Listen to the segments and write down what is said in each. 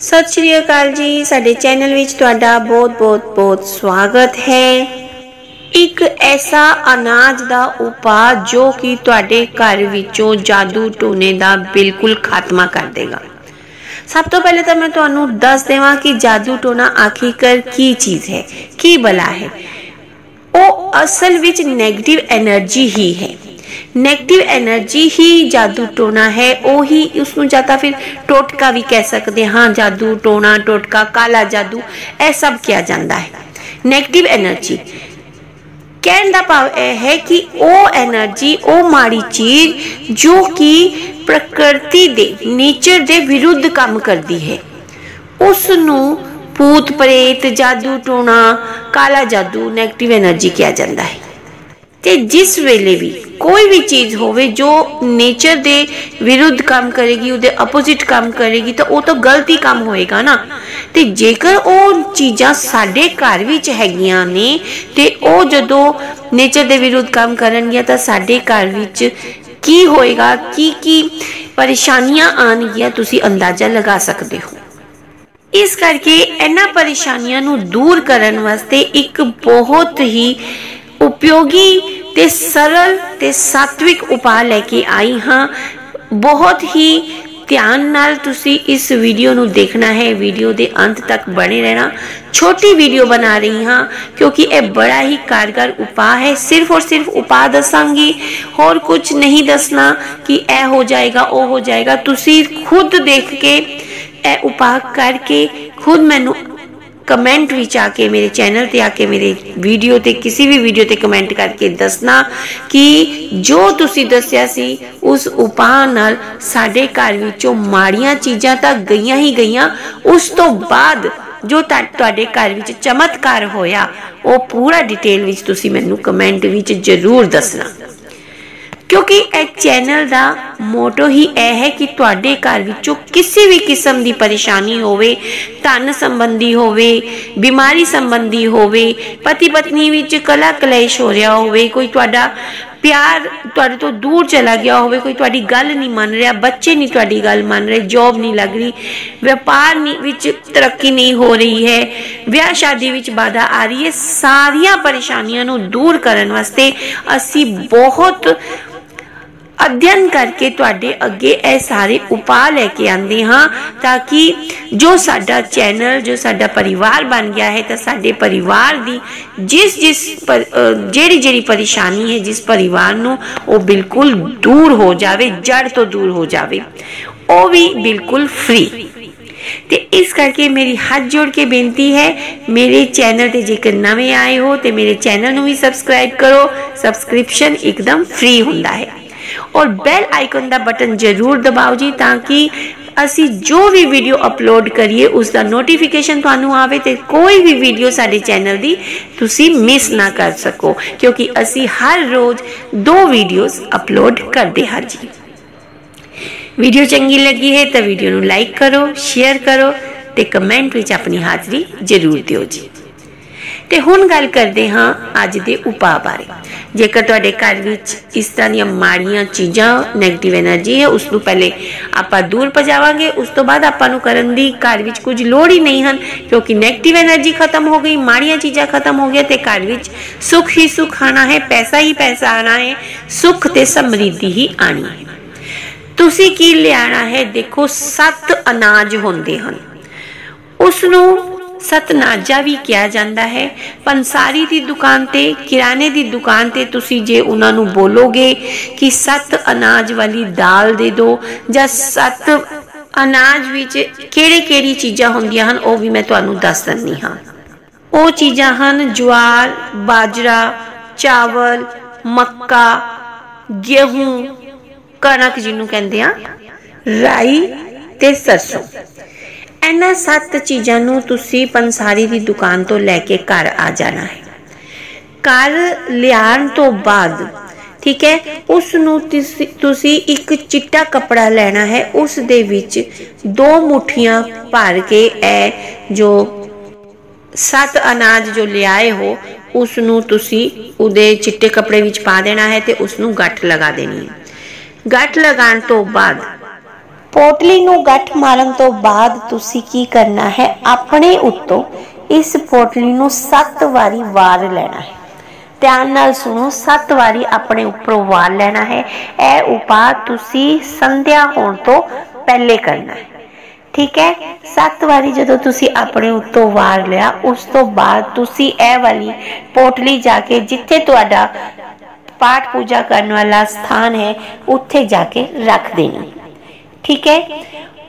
ਸਤਿ ਸ਼੍ਰੀ ਅਕਾਲ ਜੀ, ਸਾਡੇ ਚੈਨਲ ਵਿੱਚ ਤੁਹਾਡਾ ਬਹੁਤ-ਬਹੁਤ ਬਹੁਤ ਸਵਾਗਤ ਹੈ। ਇੱਕ ਐਸਾ ਅਨਾਜ ਦਾ ਉਪਾਅ ਜੋ ਕਿ ਤੁਹਾਡੇ ਘਰ ਵਿੱਚੋਂ ਜਾਦੂ ਟੋਨੇ ਦਾ ਬਿਲਕੁਲ ਖਾਤਮਾ ਕਰ ਦੇਗਾ। ਸਭ ਤੋਂ ਪਹਿਲੇ ਤਾਂ ਮੈਂ ਤੁਹਾਨੂੰ ਦੱਸ ਦੇਵਾਂ ਕਿ ਜਾਦੂ ਟੋਨਾ ਆਖੀਕਰ ਕੀ ਚੀਜ਼ ਹੈ, ਕੀ ਬਲਾ ਹੈ। ਉਹ ਅਸਲ ਵਿੱਚ 네ਗੇਟਿਵ એનર્ਜੀ ਹੀ ਹੈ। 네ਗੇਟਿਵ એનર્ਜੀ ਹੀ ਜਾਦੂ ਟੋਣਾ ਹੈ, ਉਹ ਹੀ ਉਸ ਨੂੰ ਜਾਂ ਫਿਰ ਟੋਟਕਾ ਵੀ ਕਹਿ ਸਕਦੇ ਹਾਂ, ਜਾਦੂ ਟੋਣਾ, ਟੋਟਕਾ, ਕਾਲਾ ਜਾਦੂ, ਇਹ ਸਭ ਕਿਹਾ ਜਾਂਦਾ ਹੈ। 네ਗੇਟਿਵ એનર્ਜੀ ਕਹਿਣ ਦਾ ਭਾਵ ਇਹ ਹੈ ਕਿ ਉਹ એનર્ਜੀ ਉਹ ਮਾੜੀ ਚੀਜ਼ ਜੋ ਕਿ ਪ੍ਰਕਿਰਤੀ ਦੇ ਨੇਚਰ ਦੇ ਵਿਰੁੱਧ ਕੰਮ ਕਰਦੀ ਹੈ। ਉਸ ਨੂੰ ਭੂਤ ਪ੍ਰੇਤ, ਜਾਦੂ ਟੋਣਾ, ਕਾਲਾ ਜਾਦੂ 네ਗੇਟਿਵ એનર્ਜੀ ਕਿਹਾ ਜਾਂਦਾ ਹੈ। ਤੇ ਜਿਸ ਵੇਲੇ ਵੀ ਕੋਈ ਵੀ ਚੀਜ਼ ਹੋਵੇ ਜੋ ਨੇਚਰ ਦੇ ਵਿਰੁੱਧ ਕੰਮ ਕਰੇਗੀ, ਉਹਦੇ ਆਪੋਜ਼ਿਟ ਕੰਮ ਕਰੇਗੀ, ਤਾਂ ਉਹ ਤਾਂ ਗਲਤੀ ਕੰਮ ਹੋਏਗਾ ਨਾ। ਤੇ ਜੇਕਰ ਉਹ ਚੀਜ਼ਾਂ ਸਾਡੇ ਘਰ ਵਿੱਚ ਹੈਗੀਆਂ ਨੇ ਤੇ ਉਹ ਜਦੋਂ ਨੇਚਰ ਦੇ ਵਿਰੁੱਧ ਕੰਮ ਕਰਨਗੀਆਂ, ਤਾਂ ਸਾਡੇ ਘਰ ਵਿੱਚ ਕੀ ਹੋਏਗਾ, ਕੀ ਕੀ ਪਰੇਸ਼ਾਨੀਆਂ ਆਣਗੀਆਂ ਤੁਸੀਂ ਅੰਦਾਜ਼ਾ ਲਗਾ ਸਕਦੇ ਹੋ। ਇਸ ਕਰਕੇ ਇਹਨਾਂ ਪਰੇਸ਼ਾਨੀਆਂ ਨੂੰ ਦੂਰ ਕਰਨ ਵਾਸਤੇ ਇੱਕ ਬਹੁਤ ਹੀ ਉਪਯੋਗੀ ਤੇ ਸਰਲ ਤੇ ਸਾਤਵਿਕ ਉਪਾਅ ਲੈ ਕੇ ਆਈ ਹਾਂ। ਬਹੁਤ ਹੀ ਧਿਆਨ ਨਾਲ ਤੁਸੀਂ ਇਸ ਵੀਡੀਓ ਨੂੰ ਦੇਖਣਾ ਹੈ। ਵੀਡੀਓ ਦੇ ਅੰਤ ਤੱਕ ਬਣੇ ਰਹਿਣਾ। ਛੋਟੀ ਵੀਡੀਓ ਬਣਾ ਰਹੀ ਹਾਂ, ਕਿਉਂਕਿ ਇਹ ਬੜਾ ਹੀ ਕਾਰਗਰ ਉਪਾਅ ਹੈ। ਸਿਰਫ ਔਰ ਸਿਰਫ ਉਪਾਅ ਦੱਸਾਂਗੀ। ਹੋਰ ਕੁਝ ਨਹੀਂ ਦੱਸਣਾ ਕਿ ਇਹ ਹੋ ਜਾਏਗਾ, ਉਹ ਹੋ ਜਾਏਗਾ। ਤੁਸੀਂ ਖੁਦ ਦੇਖ ਕੇ ਇਹ ਉਪਾਅ ਕਰਕੇ ਖੁਦ ਮੈਨੂੰ ਕਮੈਂਟ ਵਿੱਚ ਆ ਕੇ ਮੇਰੇ ਚੈਨਲ ਤੇ ਆ ਕੇ ਮੇਰੇ ਵੀਡੀਓ ਤੇ ਕਿਸੇ ਵੀ ਵੀਡੀਓ ਤੇ ਕਮੈਂਟ ਕਰਕੇ ਦੱਸਣਾ ਕਿ ਜੋ ਤੁਸੀਂ ਦੱਸਿਆ ਸੀ ਉਸ ਉਪਾਅ ਨਾਲ ਸਾਡੇ ਘਰ ਵਿੱਚੋਂ ਮਾੜੀਆਂ ਚੀਜ਼ਾਂ ਤਾਂ ਗਈਆਂ ਹੀ ਗਈਆਂ ਉਸ ਤੋਂ ਬਾਅਦ ਜੋ ਤੁਹਾਡੇ ਘਰ ਵਿੱਚ ਚਮਤਕਾਰ ਹੋਇਆ ਉਹ ਪੂਰਾ ਡਿਟੇਲ ਵਿੱਚ ਤੁਸੀਂ ਮੈਨੂੰ ਕਮੈਂਟ ਵਿੱਚ ਜ਼ਰੂਰ ਦੱਸਣਾ ਕਿਉਂਕਿ ਇਹ ਚੈਨਲ ਦਾ ਮੋਟੋ ਹੀ ਇਹ ਹੈ ਕਿ ਤੁਹਾਡੇ ਘਰ ਵਿੱਚੋਂ ਕਿਸੇ ਵੀ ਕਿਸਮ ਦੀ ਪਰੇਸ਼ਾਨੀ ਹੋਵੇ, ਧਨ ਸੰਬੰਧੀ ਹੋਵੇ, ਬਿਮਾਰੀ ਸੰਬੰਧੀ ਹੋਵੇ ਪਤੀ ਪਤਨੀ ਵਿੱਚ ਕਲਾ ਕਲੇਸ਼ ਹੋ ਰਿਹਾ ਹੋਵੇ, ਕੋਈ ਤੁਹਾਡਾ ਪਿਆਰ ਤੁਹਾਡੇ ਤੋਂ ਦੂਰ ਚਲਾ ਗਿਆ ਹੋਵੇ, ਕੋਈ ਤੁਹਾਡੀ ਗੱਲ ਨਹੀਂ ਮੰਨ ਰਿਹਾ, ਬੱਚੇ ਨਹੀਂ ਤੁਹਾਡੀ ਗੱਲ ਮੰਨ ਰਹੇ ਜੌਬ ਨਹੀਂ ਲੱਗ ਰਹੀ, ਵਪਾਰ ਵਿੱਚ ਤਰੱਕੀ ਨਹੀਂ ਹੋ ਰਹੀ ਹੈ, ਵਿਆਹ ਸ਼ਾਦੀ ਵਿੱਚ ਬਾਧਾ ਆ ਰਹੀ ਹੈ, ਸਾਰੀਆਂ ਪਰੇਸ਼ਾਨੀਆਂ ਨੂੰ ਦੂਰ ਕਰਨ ਵਾਸਤੇ ਅਸੀਂ ਬਹੁਤ ਅਧਿਐਨ ਕਰਕੇ ਤੁਹਾਡੇ ਅੱਗੇ ਇਹ ਸਾਰੇ ਉਪਾਅ ਲੈ ਕੇ ਆਂਦੇ ਹਾਂ ਤਾਂ ਕਿ ਜੋ ਸਾਡਾ ਚੈਨਲ, ਜੋ ਸਾਡਾ ਪਰਿਵਾਰ ਬਣ ਗਿਆ ਹੈ ਤਾਂ ਸਾਡੇ ਪਰਿਵਾਰ ਦੀ ਜਿਸ ਜਿਸ ਜਿਹੜੀ ਜਿਹੜੀ ਪਰੇਸ਼ਾਨੀ ਹੈ ਜਿਸ ਪਰਿਵਾਰ ਨੂੰ ਉਹ ਬਿਲਕੁਲ ਦੂਰ ਹੋ ਜਾਵੇ ਜੜ ਤੋਂ ਦੂਰ ਹੋ ਜਾਵੇ, ਉਹ ਵੀ ਬਿਲਕੁਲ ਫ੍ਰੀ ਤੇ ਇਸ ਕਰਕੇ ਮੇਰੀ ਹੱਥ ਜੋੜ ਕੇ ਬੇਨਤੀ ਹੈ, ਮੇਰੇ ਚੈਨਲ ਤੇ ਜੇਕਰ ਨਵੇਂ ਆਏ ਹੋ ਤੇ ਮੇਰੇ ਚੈਨਲ ਨੂੰ ਵੀ ਸਬਸਕ੍ਰਾਈਬ ਕਰੋ। ਸਬਸਕ੍ਰਿਪਸ਼ਨ ਇੱਕਦਮ ਫ੍ਰੀ ਹੁੰਦਾ ਹੈ। ਔਰ ਬੈਲ ਆਈਕਨ ਦਾ ਬਟਨ ਜ਼ਰੂਰ ਦਬਾਓ ਜੀ ਤਾਂ ਕਿ ਅਸੀਂ ਜੋ ਵੀ ਵੀਡੀਓ ਅਪਲੋਡ ਕਰੀਏ ਉਸ ਦਾ ਨੋਟੀਫਿਕੇਸ਼ਨ ਤੁਹਾਨੂੰ ਆਵੇ ਤੇ ਕੋਈ ਵੀ ਵੀਡੀਓ ਸਾਡੇ ਚੈਨਲ ਦੀ ਤੁਸੀਂ ਮਿਸ ਨਾ ਕਰ ਸਕੋ, ਕਿਉਂਕਿ ਅਸੀਂ ਹਰ ਰੋਜ਼ ਦੋ ਵੀਡੀਓਜ਼ ਅਪਲੋਡ ਕਰਦੇ ਹਾਂ ਜੀ। ਵੀਡੀਓ ਚੰਗੀ ਲੱਗੀ ਹੈ ਤਾਂ ਵੀਡੀਓ ਨੂੰ ਲਾਈਕ ਕਰੋ ਸ਼ੇਅਰ ਕਰੋ ਤੇ ਕਮੈਂਟ ਵਿੱਚ ਆਪਣੀ ਹਾਜ਼ਰੀ ਜ਼ਰੂਰ ਦਿਓ ਜੀ। ਤੇ ਹੁਣ ਗੱਲ ਕਰਦੇ ਹਾਂ ਅੱਜ ਦੇ ਉਪਾਅ ਬਾਰੇ। ਜੇਕਰ ਤੁਹਾਡੇ ਘਰ ਵਿੱਚ ਇਸ ਤਰ੍ਹਾਂ ਦੀਆਂ ਮਾੜੀਆਂ ਚੀਜ਼ਾਂ 네ਗੇਟਿਵ એનર્ਜੀ ਹੈ, ਉਸ ਨੂੰ ਪਹਿਲੇ ਆਪਾਂ ਦੂਰ ਭਜਾਵਾਂਗੇ, ਉਸ ਤੋਂ ਬਾਅਦ ਆਪਾਂ ਨੂੰ ਕਰਨ ਦੀ ਘਰ ਵਿੱਚ ਕੁਝ ਲੋੜ ਹੀ ਨਹੀਂ ਹਨ, ਕਿਉਂਕਿ 네ਗੇਟਿਵ એનર્ਜੀ ਖਤਮ ਹੋ ਗਈ, ਮਾੜੀਆਂ ਚੀਜ਼ਾਂ ਖਤਮ ਹੋ ਗਿਆ ਤੇ ਘਰ ਵਿੱਚ ਸੁਖ ਹੀ ਸੁਖ ਆਣਾ ਹੈ, ਪੈਸਾ ਹੀ ਪੈਸਾ ਆਣਾ ਹੈ, ਸੁਖ ਤੇ ਸਮਰਿੱਧੀ ਹੀ ਆਣੀ ਹੈ। ਤੁਸੀਂ ਕੀ ਲਿਆਣਾ ਹੈ? ਦੇਖੋ, ਸੱਤ ਅਨਾਜ ਹੁੰਦੇ ਹਨ। ਉਸ ਨੂੰ ਸਤਨਾਜਾ ਵੀ ਕਿਹਾ ਜਾਂਦਾ ਹੈ। ਪੰਸਾਰੀ ਦੀ ਦੁਕਾਨ ਤੇ, ਕਿਰਾਣੇ ਦੀ ਦੁਕਾਨ ਤੇ ਤੁਸੀਂ ਜੇ ਉਹਨਾਂ ਨੂੰ ਬੋਲੋਗੇ ਕਿ ਸੱਤ ਅਨਾਜ ਵਾਲੀ ਦਾਲ ਦੇ ਦਿਓ ਜਾਂ ਸੱਤ ਅਨਾਜ ਵਿੱਚ ਕਿਹੜੇ ਕਿਹੜੀ ਚੀਜ਼ਾਂ ਹੁੰਦੀਆਂ ਹਨ, ਉਹ ਵੀ ਮੈਂ ਤੁਹਾਨੂੰ ਦੱਸ ਦਿੰਨੀ ਹਾਂ। ਉਹ ਚੀਜ਼ਾਂ ਹਨ ਜਵਾਰ, ਬਾਜਰਾ, ਚਾਵਲ, ਮੱਕਾ, ਗੇਹੂੰ, ਕਣਕ ਜਿਹਨੂੰ ਕਹਿੰਦੇ ਆ, ਰਾਈ ਤੇ ਸਰਸੋਂ। ਇਹਨਾਂ ਸੱਤ ਚੀਜ਼ਾਂ ਨੂੰ ਤੁਸੀਂ ਪੰਸਾਰੀ ਦੀ ਦੁਕਾਨ ਤੋਂ ਲੈ ਕੇ ਘਰ ਆ ਜਾਣਾ ਹੈ। ਘਰ ਲਿਆਉਣ ਤੋਂ ਬਾਅਦ, ਠੀਕ ਹੈ ਉਸ ਨੂੰ ਤੁਸੀਂ ਇੱਕ ਚਿੱਟਾ ਕਪੜਾ ਲੈਣਾ ਹੈ, ਉਸ ਦੇ ਵਿੱਚ ਦੋ ਮੁਠੀਆਂ ਭਰ ਕੇ ਇਹ ਜੋ ਸੱਤ ਅਨਾਜ ਜੋ ਲਿਆਏ ਹੋ ਉਸ ਨੂੰ ਤੁਸੀਂ ਉਹਦੇ ਚਿੱਟੇ ਕਪੜੇ ਵਿੱਚ ਪਾ ਦੇਣਾ ਹੈ ਤੇ ਉਸ ਨੂੰ ਗੱਠ ਲਗਾ ਦੇਣੀ ਹੈ। ਗੱਠ ਲਗਾਉਣ ਤੋਂ ਬਾਅਦ ਪੋਟਲੀ ਨੂੰ ਗੱਠ ਮਾਰਨ ਤੋਂ ਬਾਅਦ ਤੁਸੀਂ ਕੀ ਕਰਨਾ ਹੈ? ਆਪਣੇ ਉੱਤੋਂ ਇਸ ਪੋਟਲੀ ਨੂੰ 7 ਵਾਰੀ ਵਾਰ ਲੈਣਾ ਹੈ। ਧਿਆਨ ਨਾਲ ਸੁਣੋ 7 ਵਾਰੀ ਆਪਣੇ ਉੱਪਰੋਂ ਵਾਰ ਲੈਣਾ ਹੈ। ਇਹ ਉਪਾਅ ਤੁਸੀਂ ਸੰਧਿਆ ਹੋਣ ਤੋਂ ਪਹਿਲੇ ਕਰਨਾ ਹੈ। ਠੀਕ ਹੈ? 7 ਵਾਰੀ ਜਦੋਂ ਤੁਸੀਂ ਆਪਣੇ ਉੱਤੋਂ ਵਾਰ ਲਿਆ, ਉਸ ਤੋਂ ਬਾਅਦ ਤੁਸੀਂ ਇਹ ਵਾਲੀ ਪੋਟਲੀ ਜਾ ਕੇ ਜਿੱਥੇ ਤੁਹਾਡਾ ਪਾਠ ਪੂਜਾ ਕਰਨ ਵਾਲਾ ਸਥਾਨ ਹੈ, ਉੱਥੇ ਜਾ ਕੇ ਰੱਖ ਦੇਣੀ। ਠੀਕ ਹੈ?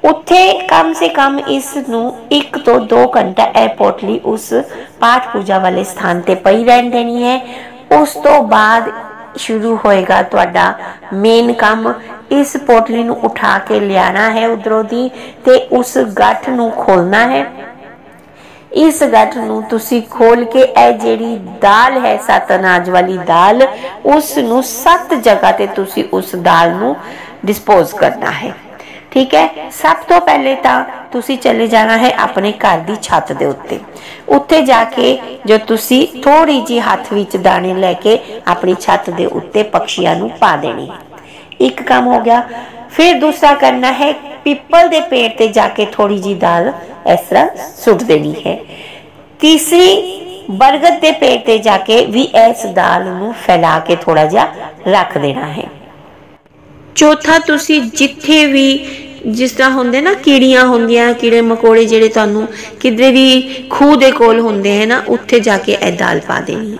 ਉੱਥੇ ਕਮ ਸੇ ਕਮ ਇਸ ਨੂੰ 1 ਤੋਂ 2 ਘੰਟਾ ਇਹ ਪੋਟਲੀ ਉਸ ਪਾਠ ਪੂਜਾ ਵਾਲੇ ਸਥਾਨ ਤੇ ਪਈ ਰਹਿਣ ਦੇਣੀ ਹੈ। ਉਸ ਤੋਂ ਬਾਅਦ ਸ਼ੁਰੂ ਹੋਏਗਾ ਤੁਹਾਡਾ ਮੇਨ ਕੰਮ। ਇਸ ਪੋਟਲੀ ਨੂੰ ਉਠਾ ਕੇ ਲਿਆਣਾ ਹੈ ਉਧਰੋਂ ਦੀ ਤੇ ਉਸ ਗੱਠ ਨੂੰ ਖੋਲਣਾ ਹੈ। ਇਸ ਗੱਠ ਨੂੰ ਤੁਸੀਂ ਖੋਲ ਕੇ ਇਹ ਜਿਹੜੀ ਦਾਲ ਹੈ ਸਤ ਅਨਾਜ ਵਾਲੀ ਦਾਲ, ਉਸ ਨੂੰ ਸੱਤ ਜਗ੍ਹਾ ਤੇ ਤੁਸੀਂ ਉਸ ਦਾਲ ਨੂੰ ਡਿਸਪੋਜ਼ ਕਰਨਾ ਹੈ। ਠੀਕ ਹੈ? ਸਭ ਤੋਂ ਪਹਿਲੇ ਤਾਂ ਤੁਸੀਂ ਚਲੇ ਜਾਣਾ ਹੈ ਆਪਣੇ ਘਰ ਦੀ ਛੱਤ ਦੇ ਉੱਤੇ। ਉੱਤੇ ਜਾ ਕੇ ਜੋ ਤੁਸੀਂ ਥੋੜੀ ਜੀ ਹੱਥ ਵਿੱਚ ਦਾਣੇ ਲੈ ਕੇ ਆਪਣੀ ਛੱਤ ਦੇ ਉੱਤੇ ਪੰਛੀਆਂ ਨੂੰ ਪਾ ਦੇਣੀ ਇੱਕ ਕੰਮ ਹੋ ਗਿਆ। ਫਿਰ ਦੂਸਰਾ ਕਰਨਾ ਹੈ ਪਿੱਪਲ ਦੇ ਪੇੜ ਤੇ ਜਾ ਕੇ ਥੋੜੀ ਜੀ ਦਾਲ ਇਸ ਤਰ੍ਹਾਂ ਸੁੱਟ ਦੇਣੀ ਹੈ। ਤੀਸਰੀ, ਬਰਗਦ ਦੇ ਪੇੜ ਤੇ ਜਾ ਕੇ ਵੀ ਇਸ ਦਾਲ ਨੂੰ ਫੈਲਾ ਕੇ ਥੋੜਾ ਜਿਹਾ ਰੱਖ ਦੇਣਾ ਹੈ। ਚੌਥਾ ਤੁਸੀਂ ਜਿੱਥੇ ਵੀ ਜਿਸ ਤਰ੍ਹਾਂ ਹੁੰਦੇ ਨਾ ਕੀੜੀਆਂ ਹੁੰਦੀਆਂ, ਕੀੜੇ ਮਕੋੜੇ ਜਿਹੜੇ ਤੁਹਾਨੂੰ ਕਿਧਰੇ ਵੀ ਖੂਹ ਦੇ ਕੋਲ ਹੁੰਦੇ ਹਨ ਨਾ, ਉੱਥੇ ਜਾ ਕੇ ਇਹ ਦਾਲ ਪਾ ਦੇਣੀ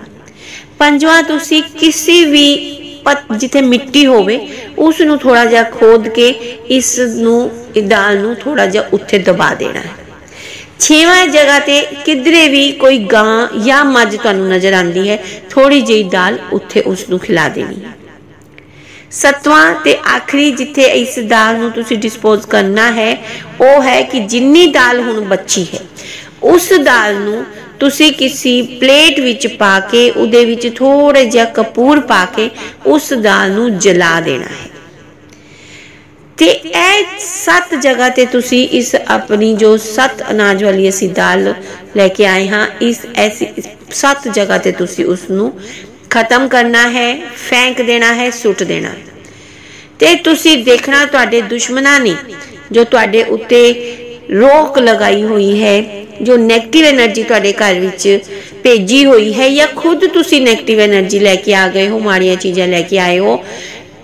ਪੰਜਵਾਂ ਤੁਸੀਂ ਕਿਸੇ ਵੀ ਜਿੱਥੇ ਮਿੱਟੀ ਹੋਵੇ ਉਸ ਨੂੰ ਥੋੜਾ ਜਿਹਾ ਖੋਦ ਕੇ ਇਸ ਨੂੰ ਇਹ ਦਾਲ ਨੂੰ ਥੋੜਾ ਜਿਹਾ ਉੱਥੇ ਦਬਾ ਦੇਣਾ ਹੈ। ਛੇਵਾਂ ਜਗ੍ਹਾ ਤੇ ਕਿਧਰੇ ਵੀ ਕੋਈ ਗਾਂ ਜਾਂ ਮੱਝ ਤੁਹਾਨੂੰ ਨਜ਼ਰ ਆਉਂਦੀ ਹੈ ਥੋੜੀ ਜਿਹੀ ਦਾਲ ਉੱਥੇ ਉਸ ਨੂੰ ਖਿਲਾ ਦੇਣੀ ਹੈ। ਸਤਵਾਂ ਤੇ ਆਖਰੀ ਜਿੱਥੇ ਇਸ ਦਾਲ ਨੂੰ ਤੁਸੀਂ ਡਿਸਪੋਜ਼ ਕਰਨਾ ਹੈ, ਉਹ ਹੈ ਕਿ ਜਿੰਨੀ ਦਾਲ ਹੁਣ ਬੱਚੀ ਹੈ, ਉਸ ਦਾਲ ਨੂੰ ਤੁਸੀਂ ਕਿਸੇ ਪਲੇਟ ਵਿੱਚ ਪਾ ਕੇ, ਉਹਦੇ ਵਿੱਚ ਥੋੜਾ ਜਿਹਾ ਕਪੂਰ ਪਾ ਕੇ ਉਸ ਦਾਲ ਨੂੰ ਜਲਾ ਦੇਣਾ ਹੈ। ਤੇ ਇਹ ਸੱਤ ਜਗ੍ਹਾ ਤੇ ਤੁਸੀਂ ਇਸ ਆਪਣੀ ਜੋ ਸੱਤ ਅਨਾਜ ਵਾਲੀ ਅਸੀਂ ਦਾਲ ਲੈ ਕੇ ਆਏ ਹਾਂ, ਇਸ ਐਸੀ ਸੱਤ ਜਗ੍ਹਾ ਤੇ ਤੁਸੀਂ ਉਸ ਨੂੰ ਖਤਮ ਕਰਨਾ ਹੈ, ਫੈਂਕ ਦੇਣਾ ਹੈ, ਸੁੱਟ ਦੇਣਾ। ਤੇ ਤੁਸੀਂ ਦੇਖਣਾ ਤੁਹਾਡੇ ਦੁਸ਼ਮਣਾਂ ਨੇ ਜੋ ਤੁਹਾਡੇ ਉੱਤੇ ਰੋਕ ਲਗਾਈ ਹੋਈ ਹੈ, ਜੋ ਨੈਗੇਟਿਵ એનર્ਜੀ ਤੁਹਾਡੇ ਘਰ ਵਿੱਚ ਭੇਜੀ ਹੋਈ ਹੈ ਜਾਂ ਖੁਦ ਤੁਸੀਂ ਨੈਗੇਟਿਵ એનર્ਜੀ ਲੈ ਕੇ ਆ ਗਏ ਹੋ, ਮਾੜੀਆਂ ਚੀਜ਼ਾਂ ਲੈ ਕੇ ਆਏ ਹੋ,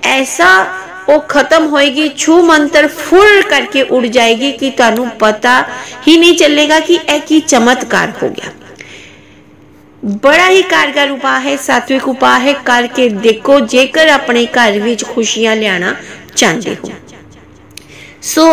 ਐਸਾ ਉਹ ਖਤਮ ਹੋਏਗੀ, ਛੂ ਮੰਤਰ ਫੁੱਲ ਕਰਕੇ ਉੱਡ ਜਾਏਗੀ ਕਿ ਤੁਹਾਨੂੰ ਪਤਾ ਹੀ ਨਹੀਂ ਚੱਲੇਗਾ ਕਿ ਇਹ ਕੀ ਚਮਤਕਾਰ ਹੋ ਗਿਆ। ਬੜਾ ਹੀ ਕਾਰਗਰ ਉਪਾਅ ਹੈ, ਸਾਤਵਿਕ ਉਪਾਅ ਹੈ, ਕਰਕੇ ਦੇਖੋ, ਜੇਕਰ ਆਪਣੇ ਘਰ ਵਿੱਚ ਖੁਸ਼ੀਆਂ ਲਿਆਣਾ ਚਾਹੁੰਦੇ ਹੋ। ਸੋ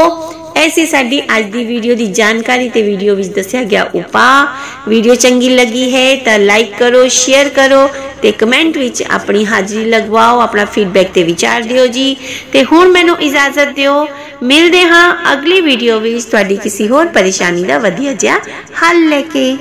ਐਸੀ ਸਾਡੀ ਅੱਜ ਦੀ ਵੀਡੀਓ ਦੀ ਜਾਣਕਾਰੀ ਤੇ ਵੀਡੀਓ ਵਿੱਚ ਦੱਸਿਆ ਗਿਆ ਉਪਾਅ। ਵੀਡੀਓ ਚੰਗੀ ਲੱਗੀ ਹੈ ਤਾਂ ਲਾਈਕ ਕਰੋ, ਸ਼ੇਅਰ ਕਰੋ ਤੇ ਕਮੈਂਟ ਵਿੱਚ ਆਪਣੀ ਹਾਜ਼ਰੀ ਲਗਵਾਓ, ਆਪਣਾ ਫੀਡਬੈਕ ਤੇ ਵਿਚਾਰ ਦਿਓ ਜੀ। ਤੇ ਹੁਣ ਮੈਨੂੰ ਇਜਾਜ਼ਤ ਦਿਓ। ਮਿਲਦੇ ਹਾਂ ਅਗਲੀ ਵੀਡੀਓ ਵਿੱਚ। ਤੁਹਾਡੀ ਕਿਸੇ ਹੋਰ ਪਰੇਸ਼ਾਨੀ ਦਾ ਵਧੀਆ ਜਿਹਾ ਹੱਲ ਲੈ ਕੇ।